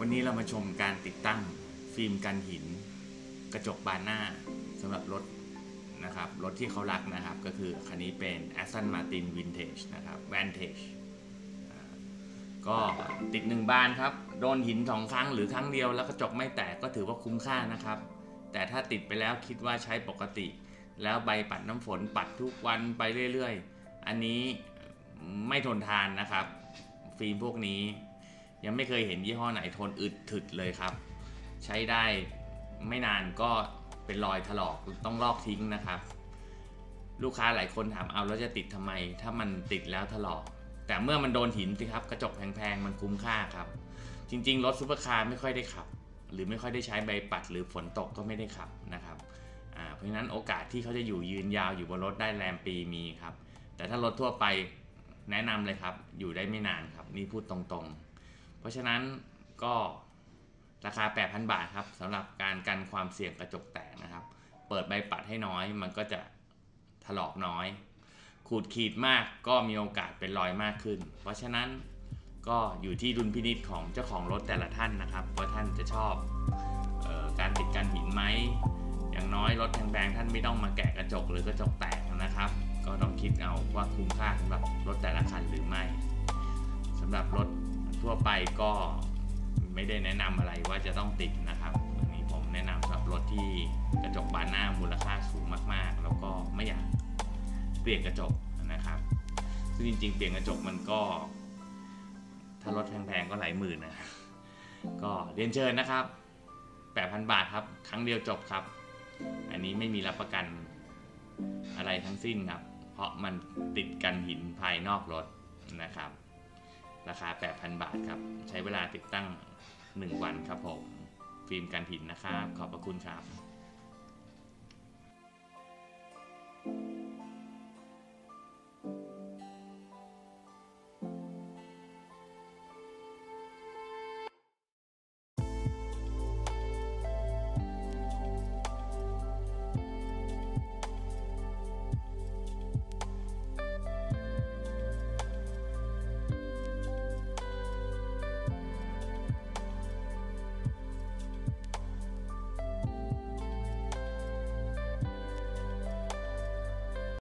วันนี้เรามาชมการติดตั้งฟิล์มกันหิน กระจกบานหน้าสำหรับรถนะครับรถที่เขารักนะครับ ก็คือคันนี้เป็น Aston Martin Vintage นะครับ Vantage ก็ติดหนึ่งบานครับ โดนหินสองครั้งหรือครั้งเดียวแล้วกระจกไม่แตกก็ถือว่าคุ้มค่านะครับ แต่ถ้าติดไปแล้วคิดว่าใช้ปกติ แล้วใบปัดน้ำฝนปัดทุกวันไปเรื่อยๆ อันนี้ไม่ทนทานนะครับ ฟิล์มพวกนี้ ยังไม่เคยเห็นยี่ห้อไหนทนอึดถึกเลยครับ ใช้ได้ไม่นานก็เป็นรอยถลอกต้องลอกทิ้งนะครับ ลูกค้าหลายคนถามเอาแล้วจะติดทำไม ถ้ามันติดแล้วถลอก แต่เมื่อมันโดนหินสิครับ กระจกแพงๆมันคุ้มค่าครับ จริง ๆ รถซุปเปอร์คาร์ไม่ค่อยได้ขับ หรือไม่ค่อยได้ใช้ใบปัด หรือฝนตกก็ไม่ได้ขับนะครับเพราะฉะนั้นโอกาสที่เขาจะอยู่ยืนยาวอยู่บนรถได้แรมปีมีครับ แต่ถ้ารถทั่วไปแนะนำเลยครับ อยู่ได้ไม่นานครับ นี่พูดตรงๆ ราะฉะนั้นก็ราคา 8,000 บาทครับสำหรับการกันความเสี่ยงกระจกแตกนะครับ เปิดใบปัดให้น้อย มันก็จะถลอกน้อย ขูดขีดมากก็มีโอกาสเป็นรอยมากขึ้น เพราะฉะนั้นก็อยู่ที่ดุลพินิจของเจ้าของรถแต่ละท่านนะครับว่าท่านจะชอบออการติดกันหินไหมอย่างน้อยรถแพงๆท่านไม่ต้องมาแกะกระจกหรือกระจกแตกนะครับ ก็ต้องคิดเอาว่าคุ้มค่าสำหรับรถแต่ละคันหรือไม่สำหรับรถ ทั่วไปก็ไม่ได้แนะนำอะไรว่าจะต้องติดนะครับ อันนี้ผมแนะนำสำหรับรถที่กระจกบานหน้ามูลค่าสูงมากๆ แล้วก็ไม่อยากเปลี่ยนกระจกนะครับ ซึ่งจริงๆ เปลี่ยนกระจกมันก็ ถ้ารถแพงๆ ก็หลายหมื่นนะ ก็เรียนเชิญนะครับ 8,000 บาทครับ ครั้งเดียวจบครับ อันนี้ไม่มีรับประกันอะไรทั้งสิ้นครับ เพราะมันติดกันหินภายนอกรถนะครับ คา 8,000 บาทครับ ใช้เวลาติดตั้ง 1 วันครับผม ฟิล์มกันหินนะครับ ขอบพระคุณครับ